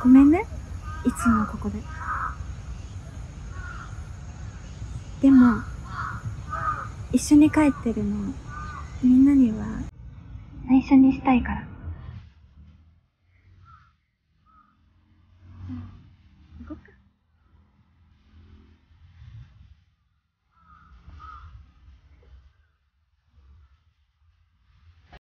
ごめんね。いつもここで。でも一緒に帰ってるのみんなには内緒にしたいから。うん